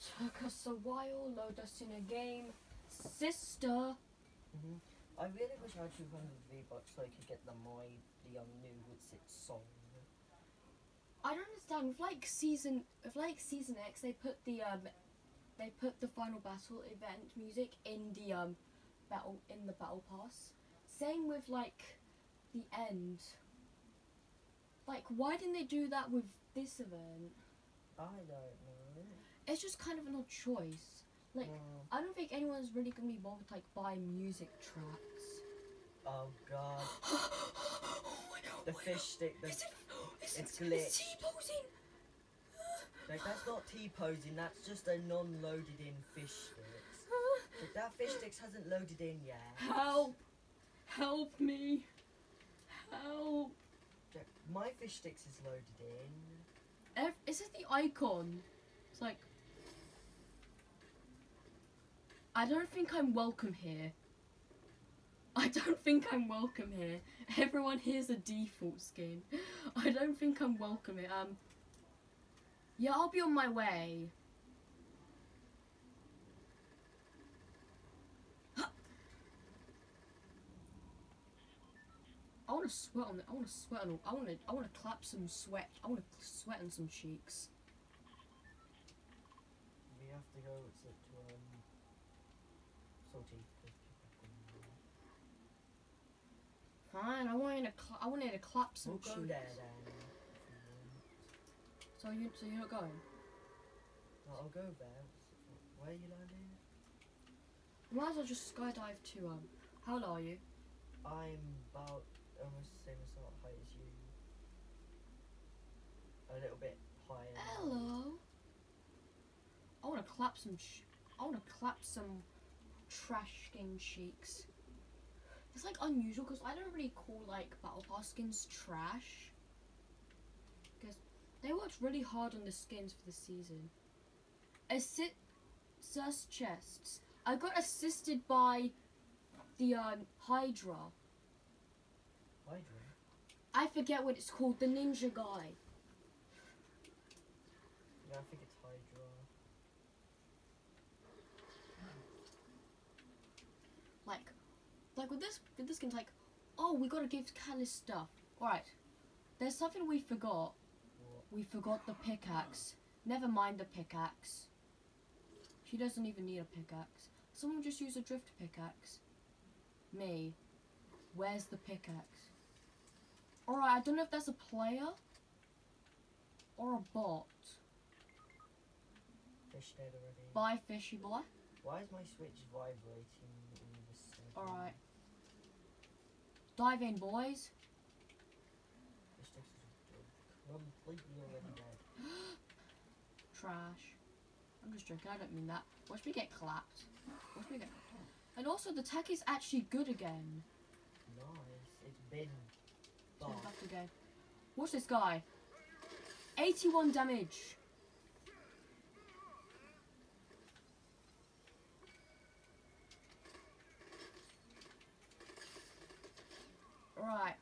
Took us a while, load us in a game. Sister! hmm I really wish I had 200 V-Bucks so I could get the My the Young New What's It song. I don't understand. With like season, with like season X, they put the um, they put the final battle event music in the um, battle in the battle pass. Same with like, the end. Like, why didn't they do that with this event? I don't know. It's just kind of no choice. Like, Mm. I don't think anyone's really gonna be bothered to, like buy music tracks. Oh god. oh, know, The fish stick, the, Is it? Is it's it? glitched. Is T-posing? like, that's not T-posing, that's just a non-loaded in fish sticks. Like, that fish sticks hasn't loaded in yet. Help! Help me! Help! My fish sticks is loaded in. Is it the icon? It's like. I don't think I'm welcome here. I don't think I'm welcome here. Everyone here's a default skin. I don't think I'm welcome here. Um. Yeah, I'll be on my way. I want to sweat on it. I want to sweat on. I want to. I want to clap some sweat. I want to sweat on some cheeks. We have to go. Fine. I wanted to. I wanted to clap some We'll cheeks. go there. So you. So you're not going. No, I'll go there. Where are you landing? Might as well just skydive to um. How low are you? I'm about almost the same as height as you. A little bit higher. Hello. I want to clap some. I want to clap some trash skin cheeks. It's like unusual because I don't really call like battle pass skins trash. Because they worked really hard on the skins for the season. Assi- sus chests. I got assisted by the um, Hydra. Hydra. I forget what it's called. The ninja guy. Yeah, I think it's Hydra. like like with this with this game's like oh we gotta give Catalyst stuff. Alright. There's something we forgot. We forgot the pickaxe. Never mind the pickaxe. She doesn't even need a pickaxe. Someone just use a drift pickaxe. Me. Where's the pickaxe? Alright I don't know if that's a player or a bot. Fish dead already. bye fishy boy. Why is my switch vibrating in the second? alright dive in boys Fish sticks is completely already dead. Trash. I'm just joking, I don't mean that. Watch me get clapped. Watch me get And also the tech is actually good again. Nice. It's been Turn back again. Watch this guy. 81 damage. Right.